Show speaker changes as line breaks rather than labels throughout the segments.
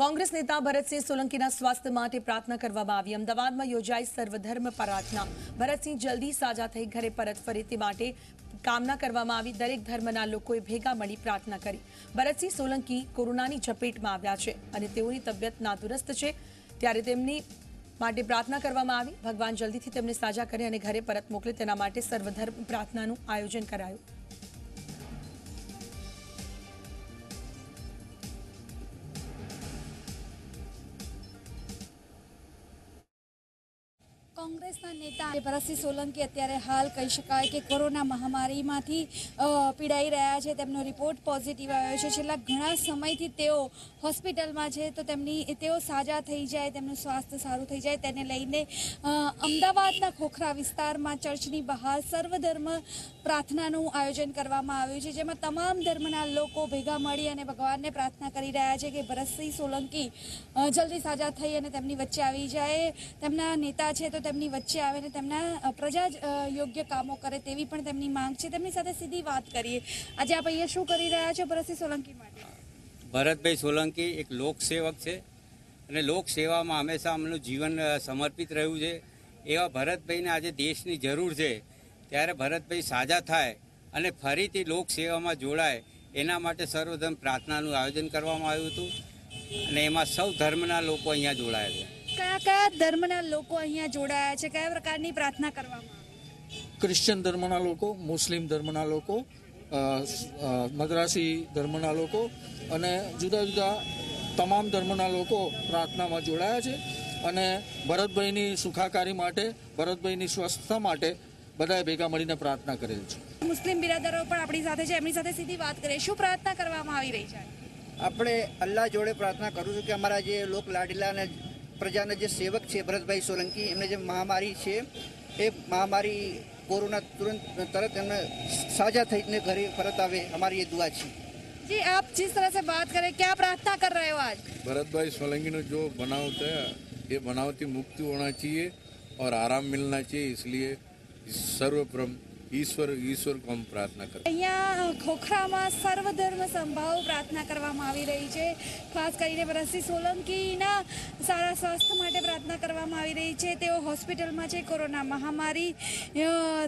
કોંગ્રેસ નેતા ભરતસિંહ સોલંકીના સ્વાસ્થ્ય માટે પ્રાર્થના કરવામાં આવી. અમદાવાદમાં યોજાઈ સર્વધર્મ પ્રાર્થના ભરતસિંહ જલ્દી સાજા થઈ ઘરે પરત ફરે તે માટે કામના કરવામાં આવી. દરેક ધર્મના લોકોએ ભેગા મળી પ્રાર્થના કરી. ભરતસિંહ સોલંકી કોરોનાની ઝપેટમાં આવ્યા છે અને તેઓની તબિયત નાદુરસ્ત છે. ત્યારે તેમની માટે પ્રાર્થના કરવામાં આવી. ભગવાન જલ્દીથી તેમને સાજા કરે અને ઘરે પરત મોકલે તેના માટે સર્વધર્મ પ્રાર્થનાનું આયોજન કરાયું.
કોંગ્રેસના નેતા ભરતસિંહ સોલંકી અત્યારે હાલ કહી શકાય કે કોરોના મહામારીમાંથી પીડાઈ રહ્યા છે. તેમનો રિપોર્ટ પોઝિટિવ આવ્યો છે. છેલ્લા ઘણા સમયથી તેઓ હોસ્પિટલમાં છે તો તેમની, તેઓ સાજા થઈ જાય, તેમનું સ્વાસ્થ્ય સારું થઈ જાય. તેને લઈને અમદાવાદના ખોખરા વિસ્તારમાં ચર્ચની બહાર સર્વધર્મ પ્રાર્થનાનું આયોજન કરવામાં આવ્યું છે, જેમાં તમામ ધર્મના લોકો ભેગા મળી અને ભગવાનને પ્રાર્થના કરી રહ્યા છે કે ભરતસિંહ સોલંકી જલ્દી સાજા થઈ અને તેમની વચ્ચે આવી જાય. તેમના નેતા છે તો તેમની વચ્ચે આવે અને તેમના પ્રજા યોગ્ય કામો કરે તેવી પણ તેમની માંગ છે. તેમની સાથે સીધી વાત કરીએ. આજે આપ અહીંયા શું કરી રહ્યા છો ભરતસિંહ સોલંકી માટે?
ભરતભાઈ સોલંકી એક લોકસેવક છે અને લોકસેવામાં હંમેશા અમનું જીવન સમર્પિત રહ્યું છે. એવા ભરતભાઈને આજે દેશની જરૂર છે ત્યારે ભરતભાઈ સાજા થાય અને ફરીથી લોકસેવામાં જોડાય એના માટે સર્વધર્મ પ્રાર્થનાનું આયોજન કરવામાં આવ્યું હતું. અને એમાં સૌ ધર્મના લોકો અહીંયા જોડાયા છે.
કયા કયા ધર્મના લોકો અહીંયા જોડાયા છે? કયા પ્રકારની પ્રાર્થના કરવામાં આવે?
ક્રિશ્ચિયન ધર્મના લોકો મુસ્લિમ ધર્મના લોકો મદ્રાસી ધર્મના લોકો અને જુદા જુદા તમામ ધર્મના લોકો પ્રાર્થનામાં જોડાયા છે. અને ભરતભાઈની સુખાકારી માટે ભરતભાઈની સ્વસ્થતા માટે બધાએ ભેગા મળીને પ્રાર્થના કરેલ છે
મુસ્લિમ બિરાદરો પણ આપણી સાથે છે એમની સાથે સીધી વાત કરીએ શું પ્રાર્થના કરવામાં આવી રહી છે
આપણે અલ્લાહ જોડે પ્રાર્થના કરું છું કે અમારા જે લોક લાડીલા અને પ્રજાના જે સેવક છે ભરતભાઈ સોલંકી એમને જે મહામારી છે એ મહામારી કોરોના તુરંત તરત એમને સાજા થઈને ઘરે પરત આવે અમારી એ દુઆ છે
जी आप जिस तरह से बात करें क्या प्रार्थना कर रहे हो आज
भरत भाई सोलंकी ने जो बनाव था ये बनावटी मुक्ति होना चाहिए और आराम मिलना चाहिए इसलिए સર્વપ્રમ ઈશ્વર ઈશ્વર કોમ પ્રાર્થના કરે.
અહીંયા ખોખરામાં સર્વધર્મ સંભાવ પ્રાર્થના કરવામાં આવી રહી છે. ખાસ કરીને વરસી સોલંકીના સારા સ્વાસ્થ્ય માટે પ્રાર્થના કરવામાં આવી રહી છે. તેઓ હોસ્પિટલમાં છે, કોરોના મહામારી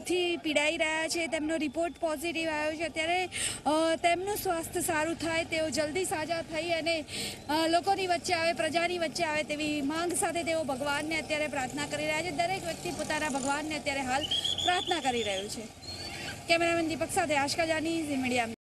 થી પીડાઈ રહ્યા છે. તેમનો રિપોર્ટ પોઝિટિવ આવ્યો છે. ત્યારે તેમનું સ્વાસ્થ્ય સારું થાય, તેઓ જલ્દી સાજા થઈ અને લોકોની વચ્ચે આવે, પ્રજાની વચ્ચે આવે તેવી માંગ સાથે તેઓ ભગવાનને અત્યારે પ્રાર્થના કરી રહ્યા છે. દરેક વ્યક્તિ પોતાના ભગવાનને અત્યારે હાલ પ્રાર્થના કરી રહ્યું છે. કેમેરામેન દીપક સાથે આશકા જાની મીડિયા